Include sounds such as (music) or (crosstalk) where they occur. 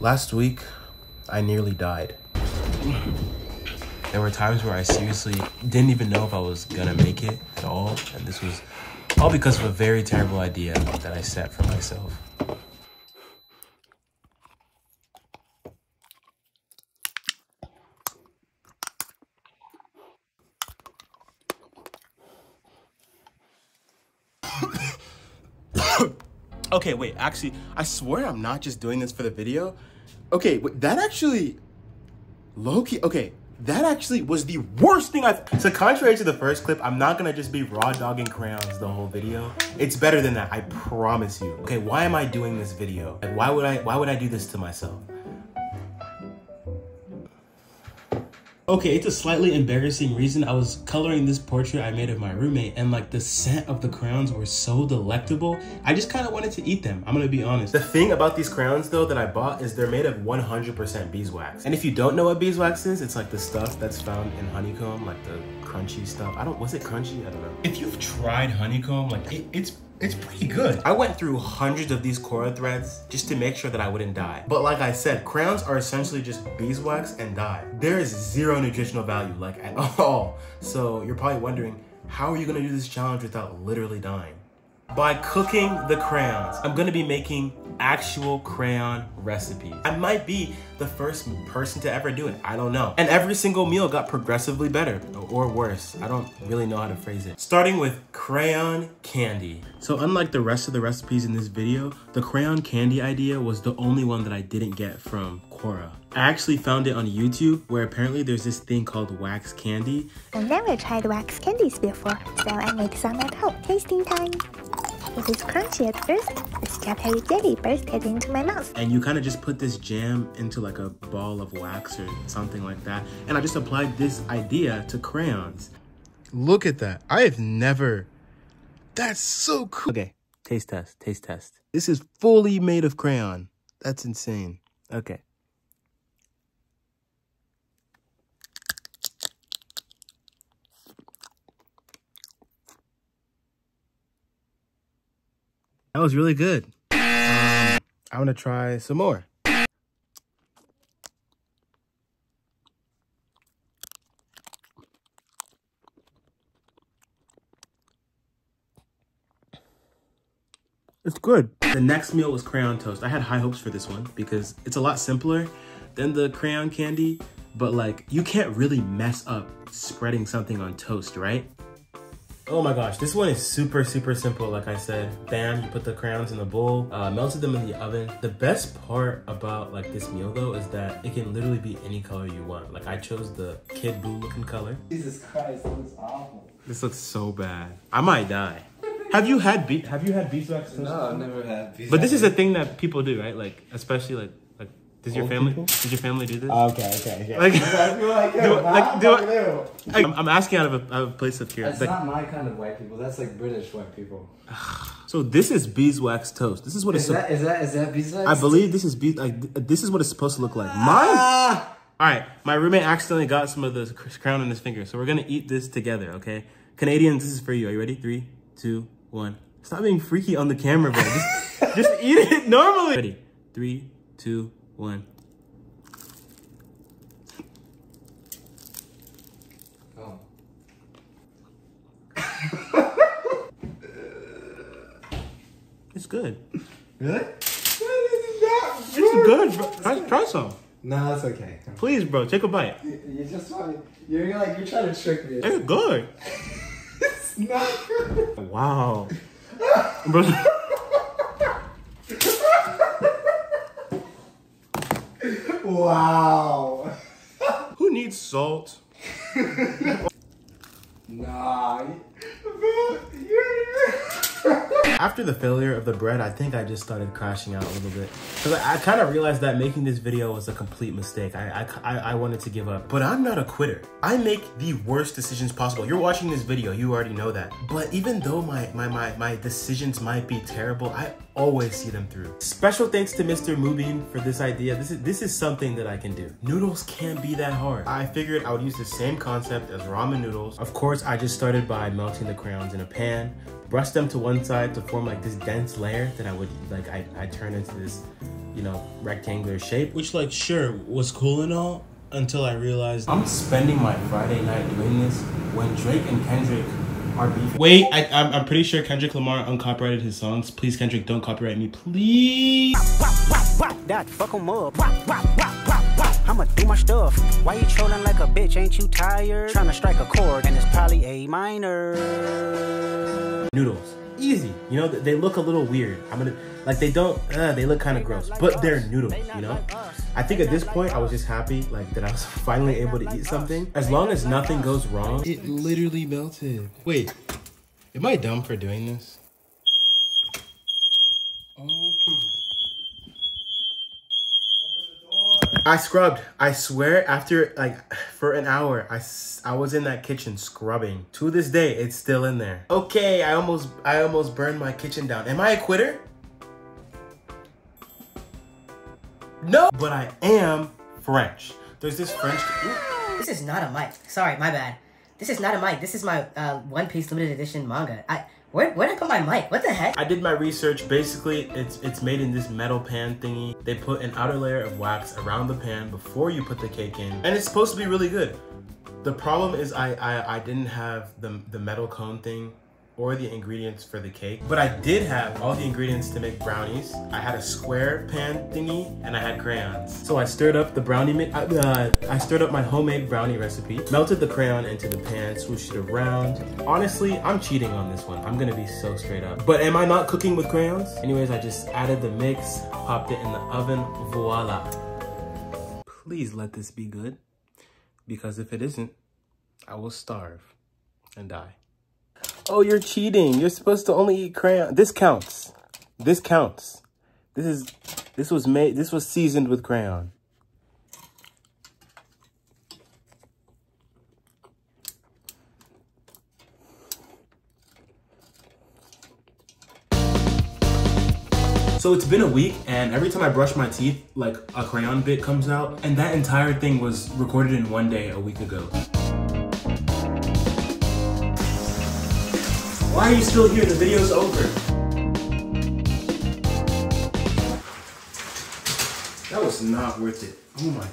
Last week, I nearly died. There were times where I seriously didn't even know if I was gonna make it at all, and this was all because of a very terrible idea that I set for myself. Okay, wait, actually, I swear I'm not just doing this for the video. Okay, that actually, Loki, okay, that actually was the worst thing I've, so contrary to the first clip, I'm not gonna just be raw dogging crayons the whole video. It's better than that, I promise you. Okay, why am I doing this video? Like, why would I, why would I do this to myself? Okay, it's a slightly embarrassing reason. I was coloring this portrait I made of my roommate and like the scent of the crayons were so delectable. I just kind of wanted to eat them. I'm gonna be honest. The thing about these crayons though that I bought is they're made of 100% beeswax. And if you don't know what beeswax is, it's like the stuff that's found in honeycomb, like the crunchy stuff. I don't, was it crunchy? I don't know. If you've tried honeycomb, like it, it's it's pretty good. I went through hundreds of these Quora threads just to make sure that I wouldn't die. But like I said, crayons are essentially just beeswax and dye. There is zero nutritional value, like at (laughs) all. So you're probably wondering, how are you gonna do this challenge without literally dying? By cooking the crayons, I'm gonna be making actual crayon recipes. I might be the first person to ever do it. I don't know. And every single meal got progressively better or worse. I don't really know how to phrase it. Starting with crayon candy. So unlike the rest of the recipes in this video, the crayon candy idea was the only one that I didn't get from Quora. I actually found it on YouTube where apparently there's this thing called wax candy. I've never tried wax candies before, so I made some at home. Tasting time! It was crunchy at first. The strawberry jelly bursted into my mouth. And you kind of just put this jam into like a ball of wax or something like that. And I just applied this idea to crayons. Look at that. I have never... That's so cool. Okay, taste test, taste test. This is fully made of crayon. That's insane. Okay. That was really good. I want to try some more. It's good. The next meal was crayon toast. I had high hopes for this one because it's a lot simpler than the crayon candy, but like you can't really mess up spreading something on toast, right? Oh my gosh, this one is super, super simple. Like I said, bam, you put the crayons in the bowl, uh, melted them in the oven. The best part about like this meal though is that it can literally be any color you want. Like I chose the kid blue looking color. Jesus Christ, this looks awful. This looks so bad. I might die. Have you had be have you had beeswax toast? No, I've never had beeswax. But this is a thing that people do, right? Like especially like like does your Old family people? does your family do this? Okay, okay, okay. Like- (laughs) I feel like, Do- yo, like, how do I- fucking ew. I'm, asking out of a, out of a place of That's curiosity. not my kind of white people. That's like British white people. (sighs) So this is beeswax toast. This is what it's. Is that is that is that beeswax? I believe this is bee. Like th- this is what it's supposed to look like. Mine. Ah! All right, my roommate accidentally got some of the cr- crown on his finger, so we're gonna eat this together. Okay, Canadians, this is for you. Are you ready? Three, two, one. Stop being freaky on the camera, bro. Just, just eat it normally. Ready? Three, two, one. Oh. It's good. Really? It's good, bro. Try, try some, No, that's okay. please, bro. Take a bite. You, you just want you're like you're trying to trick me. It's good. (laughs) It's not good. Wow. bro. Wow. Who needs salt? Nah. After the failure of the bread, I think I just started crashing out a little bit. Because I, I kind of realized that making this video was a complete mistake. I, I, I, I wanted to give up. But I'm not a quitter. I make the worst decisions possible. You're watching this video, you already know that. But even though my, my, my, my decisions might be terrible, I always see them through. Special thanks to Mr. Mubin for this idea. This is, this is something that I can do. Noodles can't be that hard. I figured I would use the same concept as ramen noodles. Of course, I just started by melting the crayons in a pan, brush them to one side to form like this dense layer that I would like I, I turn into this you know, rectangular shape, which like sure was cool and all until I realized I'm spending my Friday night doing this when Drake and Kendrick are beefing. Wait, I, I'm, I'm pretty sure Kendrick Lamar uncopyrighted his songs. Please, Kendrick, don't copyright me, please. that, fuck 'em up. I'ma do my stuff. Why you trolling like a bitch? Ain't you tired? Trying to strike a chord, and it's probably A minor. Noodles, easy. You know, they look a little weird. I'm gonna like they don't. Uh, they look kind of gross, but they're noodles. You know. I think at this point I was just happy like that I was (laughs) finally able to eat something. As long as nothing goes wrong. It literally melted. Wait, am I dumb for doing this? Oh. I scrubbed. I swear, after like (sighs) for an hour, I, I was in that kitchen scrubbing. To this day, it's still in there. Okay, I almost I almost burned my kitchen down. Am I a quitter? No, but I am French. There's this French. (gasps) This is not a mic. Sorry, my bad. This is not a mic. This is my uh, One Piece limited edition manga. I where where did I put my mic? What the heck? I did my research. Basically, it's it's made in this metal pan thingy. They put an outer layer of wax around the pan before you put the cake in, and it's supposed to be really good. The problem is I I, I didn't have the the metal cone thing or the ingredients for the cake. But I did have all the ingredients to make brownies. I had a square pan thingy and I had crayons. So I stirred up the brownie mix. Uh, I stirred up my homemade brownie recipe, melted the crayon into the pan, swooshed it around. Honestly, I'm cheating on this one. I'm gonna be so straight up. But am I not cooking with crayons? Anyways, I just added the mix, popped it in the oven, voila. Please let this be good because if it isn't, I will starve and die. Oh, you're cheating. You're supposed to only eat crayon. This counts. This counts. This is, this was made, this was seasoned with crayon. So it's been a week and every time I brush my teeth, like a crayon bit comes out and that entire thing was recorded in one day a week ago. Why are you still here? The video's over. That was not worth it. Oh my